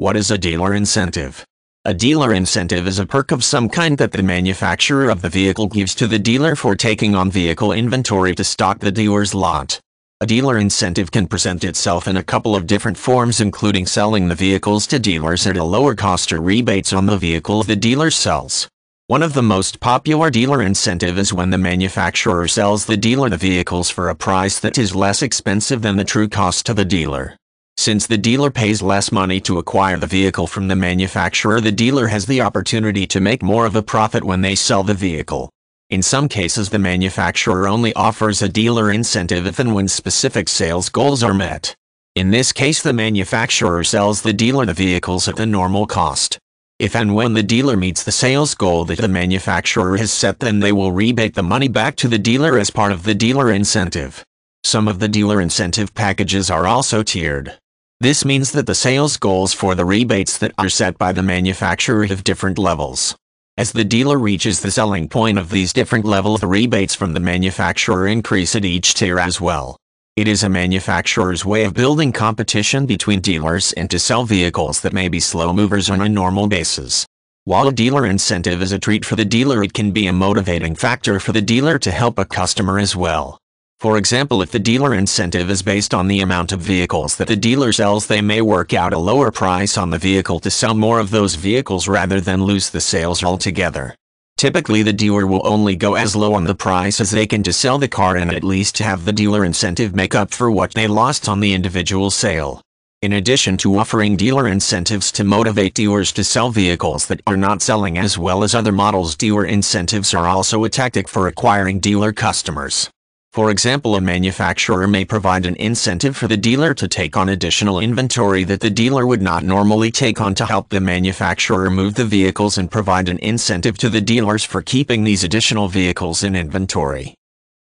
What is a dealer incentive? A dealer incentive is a perk of some kind that the manufacturer of the vehicle gives to the dealer for taking on vehicle inventory to stock the dealer's lot. A dealer incentive can present itself in a couple of different forms including selling the vehicles to dealers at a lower cost or rebates on the vehicle the dealer sells. One of the most popular dealer incentive is when the manufacturer sells the dealer the vehicles for a price that is less expensive than the true cost to the dealer. Since the dealer pays less money to acquire the vehicle from the manufacturer the dealer has the opportunity to make more of a profit when they sell the vehicle. In some cases the manufacturer only offers a dealer incentive if and when specific sales goals are met. In this case the manufacturer sells the dealer the vehicles at the normal cost. If and when the dealer meets the sales goal that the manufacturer has set then they will rebate the money back to the dealer as part of the dealer incentive. Some of the dealer incentive packages are also tiered. This means that the sales goals for the rebates that are set by the manufacturer have different levels. As the dealer reaches the selling point of these different levels the rebates from the manufacturer increase at each tier as well. It is a manufacturer's way of building competition between dealers and to sell vehicles that may be slow movers on a normal basis. While a dealer incentive is a treat for the dealer it can be a motivating factor for the dealer to help a customer as well. For example if the dealer incentive is based on the amount of vehicles that the dealer sells they may work out a lower price on the vehicle to sell more of those vehicles rather than lose the sales altogether. Typically the dealer will only go as low on the price as they can to sell the car and at least have the dealer incentive make up for what they lost on the individual sale. In addition to offering dealer incentives to motivate dealers to sell vehicles that are not selling as well as other models dealer incentives are also a tactic for acquiring dealer customers. For example a manufacturer may provide an incentive for the dealer to take on additional inventory that the dealer would not normally take on to help the manufacturer move the vehicles and provide an incentive to the dealers for keeping these additional vehicles in inventory.